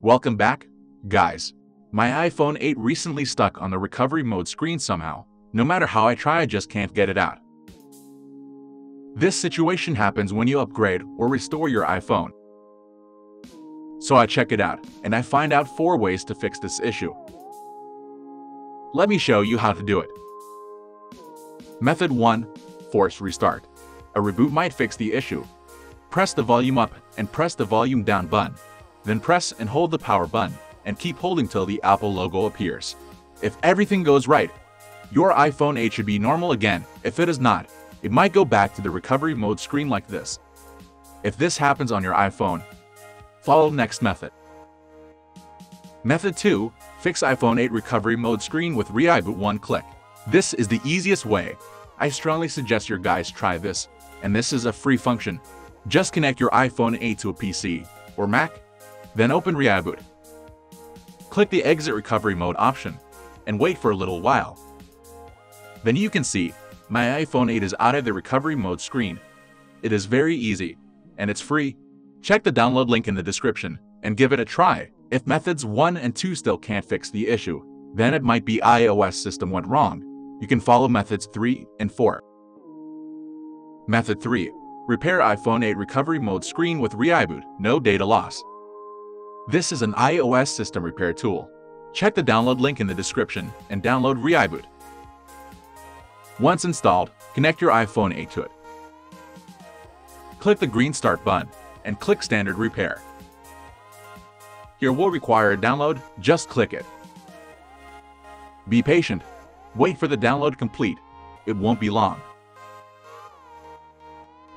Welcome back, guys. My iPhone 8 recently stuck on the recovery mode screen somehow. No matter how I try, I just can't get it out. This situation happens when you upgrade or restore your iPhone. So I check it out, and I find out 4 ways to fix this issue. Let me show you how to do it. Method 1. Force restart. A reboot might fix the issue. Press the volume up and press the volume down button. Then press and hold the power button and keep holding till the Apple logo appears. If everything goes right, your iPhone 8 should be normal again. If it is not, it might go back to the recovery mode screen like this. If this happens on your iPhone, follow next method. Method 2. Fix iPhone 8 recovery mode screen with ReiBoot one click. This is the easiest way. I strongly suggest your guys try this, and this is a free function. Just connect your iPhone 8 to a PC or Mac, then open ReiBoot. Click the Exit Recovery Mode option and wait for a little while. Then you can see my iPhone 8 is out of the recovery mode screen. It is very easy, and it's free. Check the download link in the description and give it a try. If methods 1 and 2 still can't fix the issue, then it might be iOS system went wrong. You can follow methods 3 and 4. Method 3. Repair iPhone 8 recovery mode screen with ReiBoot, no data loss. This is an iOS system repair tool. Check the download link in the description and download ReiBoot. Once installed, connect your iPhone 8 to it. Click the green Start button and click Standard Repair. Here will require a download, just click it. Be patient. Wait for the download complete. It won't be long.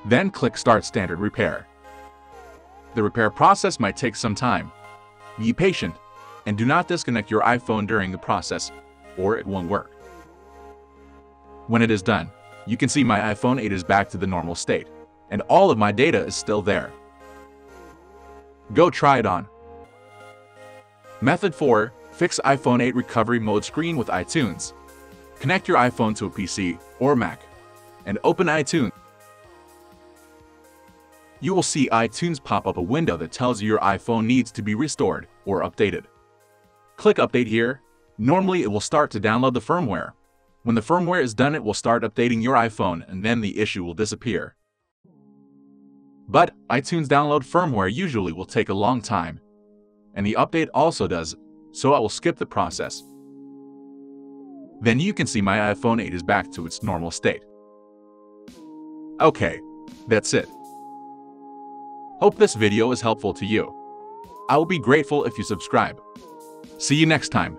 Then click Start Standard Repair. The repair process might take some time. Be patient and do not disconnect your iPhone during the process, or it won't work. When it is done, you can see my iPhone 8 is back to the normal state, and all of my data is still there. Go try it on. Method 4. Fix iPhone 8 recovery mode screen with iTunes. Connect your iPhone to a PC or Mac and open iTunes. You will see iTunes pop up a window that tells you your iPhone needs to be restored or updated. Click Update here. Normally, it will start to download the firmware. When the firmware is done, it will start updating your iPhone and then the issue will disappear. But iTunes download firmware usually will take a long time and the update also does, so I will skip the process. Then you can see my iPhone 8 is back to its normal state. Okay, that's it. Hope this video is helpful to you. I will be grateful if you subscribe. See you next time.